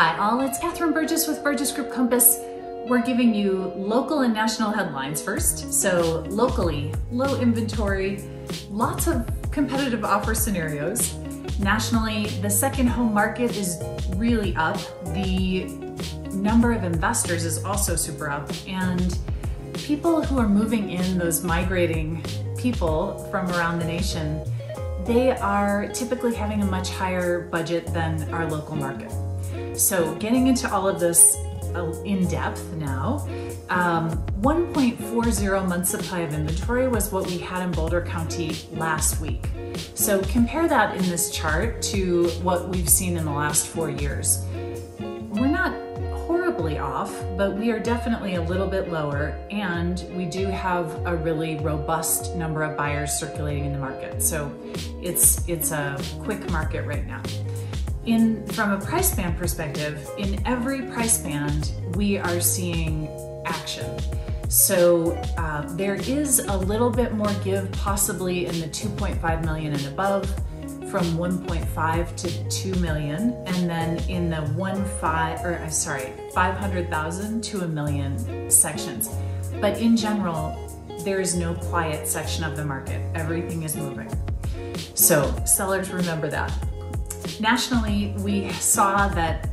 Hi all, it's Catherine Burgess with Burgess Group Compass. We're giving you local and national headlines first. So locally, low inventory, lots of competitive offer scenarios. Nationally, the second home market is really up. The number of investors is also super up and people who are moving in, those migrating people from around the nation, they are typically having a much higher budget than our local market. So getting into all of this uh, in depth now, um, 1.40 month supply of inventory was what we had in Boulder County last week. So compare that in this chart to what we've seen in the last four years. We're not horribly off, but we are definitely a little bit lower and we do have a really robust number of buyers circulating in the market. So it's, it's a quick market right now. In, from a price band perspective, in every price band, we are seeing action. So uh, there is a little bit more give possibly in the 2.5 million and above from 1.5 to 2 million and then in the 1 5 or uh, sorry 500,000 to a million sections. But in general there is no quiet section of the market. Everything is moving. So sellers remember that Nationally, we saw that 90%,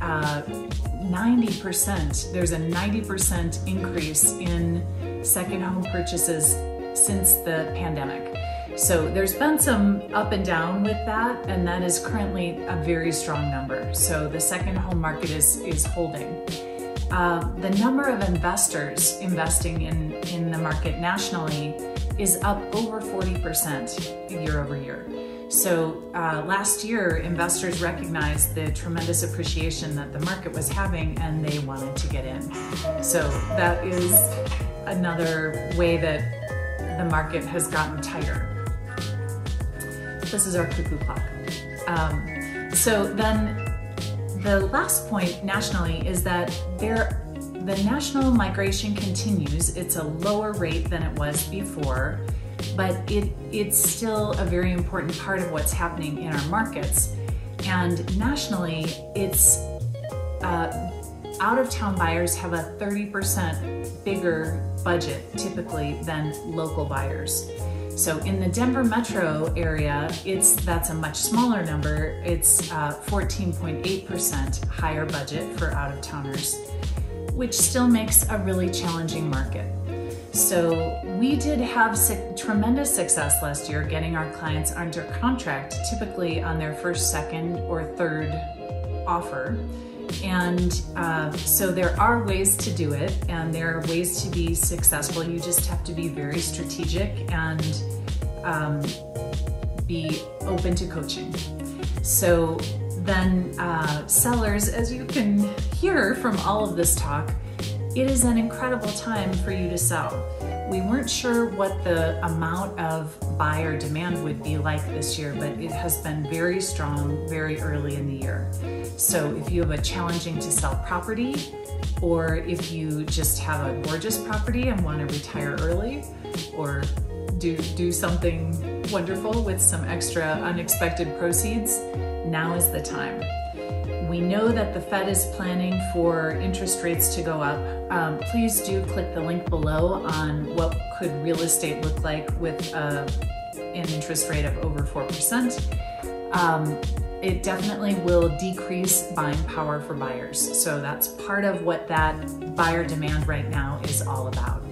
uh, there's a 90% increase in second home purchases since the pandemic. So there's been some up and down with that, and that is currently a very strong number. So the second home market is, is holding. Uh, the number of investors investing in, in the market nationally is up over 40% year over year. So uh, last year, investors recognized the tremendous appreciation that the market was having and they wanted to get in. So that is another way that the market has gotten tighter. This is our cuckoo clock. Um, so then the last point nationally is that there the national migration continues. It's a lower rate than it was before but it, it's still a very important part of what's happening in our markets. And nationally, it's uh, out of town buyers have a 30% bigger budget typically than local buyers. So in the Denver metro area, it's that's a much smaller number. It's 14.8% uh, higher budget for out of towners, which still makes a really challenging market. So we did have tremendous success last year getting our clients under contract, typically on their first, second, or third offer. And uh, so there are ways to do it and there are ways to be successful. You just have to be very strategic and um, be open to coaching. So then uh, sellers, as you can hear from all of this talk, it is an incredible time for you to sell. We weren't sure what the amount of buyer demand would be like this year, but it has been very strong very early in the year. So if you have a challenging to sell property, or if you just have a gorgeous property and want to retire early, or do, do something wonderful with some extra unexpected proceeds, now is the time. We know that the Fed is planning for interest rates to go up. Um, please do click the link below on what could real estate look like with uh, an interest rate of over 4%. Um, it definitely will decrease buying power for buyers. So that's part of what that buyer demand right now is all about.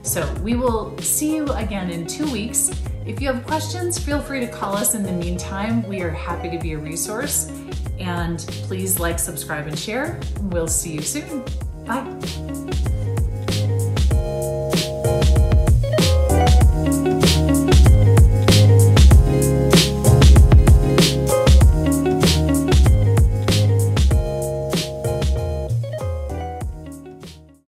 So we will see you again in two weeks. If you have questions, feel free to call us in the meantime. We are happy to be a resource. And please like, subscribe, and share. We'll see you soon. Bye.